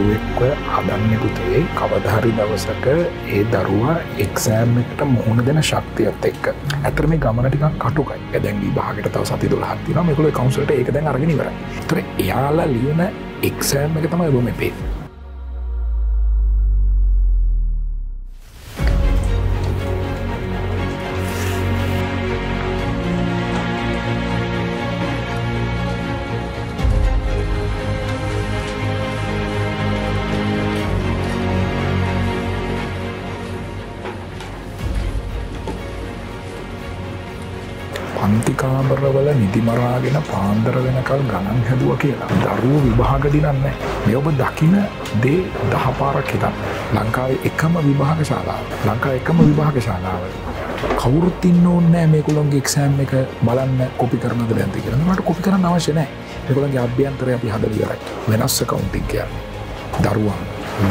ඇත්තටම අපි දරුවෙක්ව හදන්න පුතේ කවධහරි දවසක ඒ දරුවා එක්සෑම් එකට මුහුණ දෙන ශක්තියත් එක්ක. ඇතර මේ ගමනටික කටුකයි. දැන් භාගට තව සති දොල හත්තින මෙකුල කවුන්සට ඒක දැන් අරගෙන ඉවර තර එයාලා ලියන එක්සෑම් එක තමයි බොම පේ පන්තිකාමරවල නිදිමරාගෙන පාන්දර වෙනකල් ගණන් හැදුව කියලා. දරුව විභාග දිනන්න. මේ ඔබ දකින දේ දහපාරක් හිතන් ලංකාවේ එකම විභාග ශාලාව. ලංකා එකම විභාග ශාලාව. කවුරුත් ඉන්න ඕන්නෑ මේකුළොන්ගේ එක්සෑම් එක බලන්න කොපි කරනද දැන්ති කරන මට කොපි කරන්න අවශ්‍ය නෑ එකුළන්ගේ අභ්‍යන්තරය අපි හදලියරයි වෙනස්ස කවුන්ටික් කියන්න. දරුවන්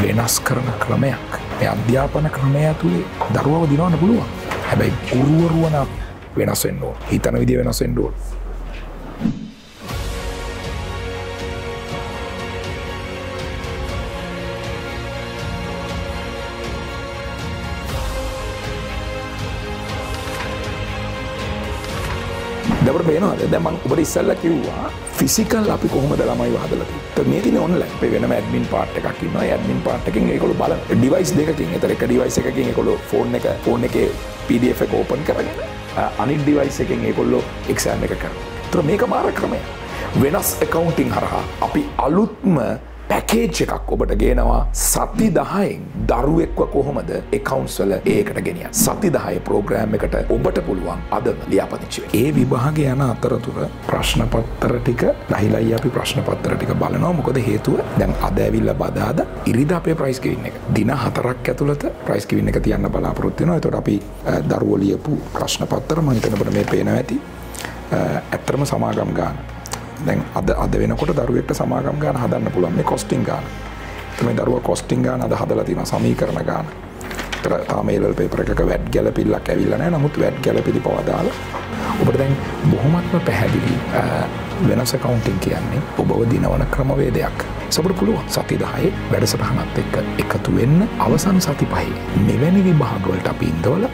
වෙනස් කරන ක්‍රමයක්. අධ්‍යාපන ක්‍රමය තුළේ දරුවව දිනවන්න පුළුවන්. හැබැයි ගුරුවරුවන වෙනස්සෙන්න්න හිතන විදි වෙනස්සෙන්ඩුව දවට බේනවාද දැමන් ඔබට ඉස්සල්ල කිව්වා ෆිසිකල් අපි කොහොමද ළමයි වාදලති මේ තින ඔන්න ලැප වෙන ඇඩමින් පාට් එකක්කින්න ඇඩමින් පාට්කින් ඒකොල බල ඩිවයිස් දෙකින් එතර එක ඩිවයිස එකකින් එකොල ෆෝන් එක ෆෝන් එක පඩF එක ඕපන් කරගෙන අනි ඩිවයිස එකෙන් ඒකොල්ලෝ එක්ෂෑම් එක කර තුර මේක මාර ක්‍රමය වෙනස් එකකවුන්ටිං හරහා අපි අලුත්ම පැකේජ් එකක් ඔබට ගේනවා. සති දහයෙන් දරුවෙක්ව කොහොමද එකකවන්ස්වල ඒකට ගෙනිය සති දහය ප්‍රෝග්‍රෑම් එකට ඔබට පුළුවන් අදම ලියාපතිච්චේ ඒ විභාග යන අතරතුර ප්‍රශ්නපත්තර ටික දහිලයි අපි ප්‍රශ්නපත්තර ටික බලනවා. මොකද හේතුව දැන් අදඇවිල්ල බදාද ඉරිද අපේ ප්‍රයිස්කවින්න එක. දින හතරක් ඇතුළත ප්‍රයිස්කිවින්න එක තියන්න බලාපොරොත්තිනවා තොට අපි දරුවලියපු ප්‍රශ්නපත්තර මහිතනට මේ පේන ඇති. ඇත්තරම සමාගම් ගාන දැන් අද අද වෙනකොට දරුවෙක්ට සමාගම් ගාන හදන්න පුළුවන් මේ කොස්ටිං ගාන. මේ දරුව කොස්ටිං ගාන අද හදලා තියෙන සමීකරණ ගාන. තර තාමේල් පේපර එක වැඩ් ගැල පිල්ලක් ඇවිල්ලනෑ නමුත් වැඩ් ගැල පිළි පවදාල ඔබට දැන් බොහොමත්ම පැහැදිලි වෙනස කවුන්ටිං කියන්නේ ඔබව දිනවන ක්‍රමවේදයක්. සබට පුළුවන්. සතිදායේ වැඩසටහනත් එක්ක එකතු වෙන්න අවසන් සති පහේ මෙවැනි විභාගවලට අපි ඉන්දවල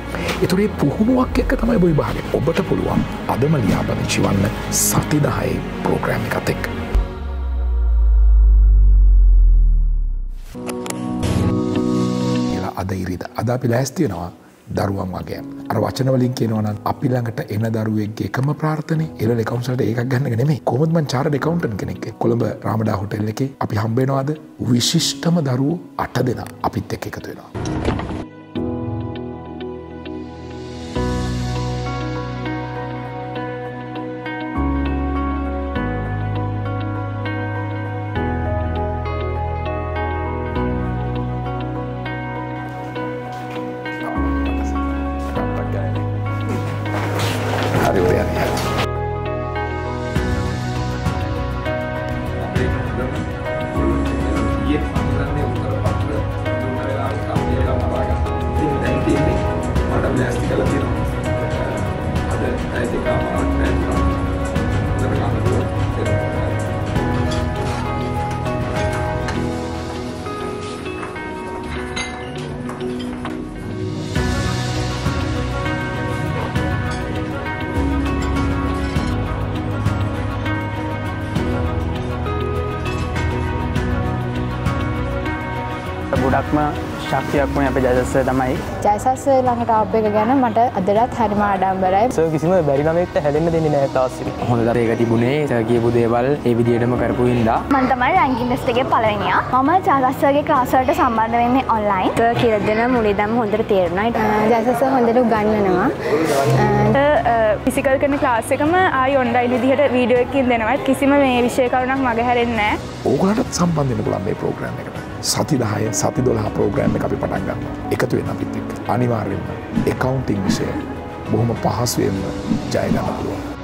එතුරේ පුහුණුවක් එක්ක තමයි බොයි භාග ඔබට පුළුවන් අදම ලියාපදිංචි වන්න සතිදහයේ ප්‍රෝග්‍රෑම් එකත් එක්. අද ඉරිද. අද අපි ලෑස්තියෙනවා දරුවන් වගේ අර වචනවලින් කියනවන අපි ළඟට එන දරුවෙක්ගේ එකම ප්‍රාර්ථනය එල එකකවන්සට ඒක් ගන්න නෙමේ කොමත්මන් චාර ඩෙකවන්ටන් කෙනෙක් කොළඹ රාමඩා හොටෙල් එක අපි හම්බෙනවාද විශිෂ්ටම දරුවෝ අට දෙෙන අපිත් එක් එකතු වෙනවා. SD ke lebih ada IT keamanan dan budak mah ශක්තියක් වුණ අප ජයසස්ස තමයි. ජයසස්ස ළඟට අප එක ගැන මට අදරත් හරිම ආඩම්බරයි. ස කිසිම බැරිනමෙක්ට හැලෙන්න දෙන්න නෑ තාස්සි හොඳ ඒක තිබුණේ. කියපු දේවල් ඒ විදියටම කරපු හින්දා. මන් තමයි රැංකින්ඩස්ටගේ පලවෙනියා මම ජාගස්සගේ ක්ලාසවලට සම්බන්ධ වෙන්නේ ඔන්ලයින් කියල දෙන මුලිදම් හොඳට තේරුණයි ජයසස හොඳට ගන්නනවා පිසිකල් කන ක්ලාස්සකම ආය ඔන්ඩයින් විදිහට වීඩියෝ එකින් දෙනවත් කිසිම මේ විෂය කරුණක් මගහැරෙන්නේ ඕගලටත් සම්බන්ධන පුළන් මේ ප්‍රෝග්‍රම් එකට සති දහය සති දොලා ප්‍රෝග්‍රෑම් එක අපි පටන්ගන්න එකතු වෙන අපිත් එක් අනිවාර්යෙන්ම එකකවුන්ටිං විෂය බොහොම පහසුවෙන්ම ජයගන්න පුළුවන්.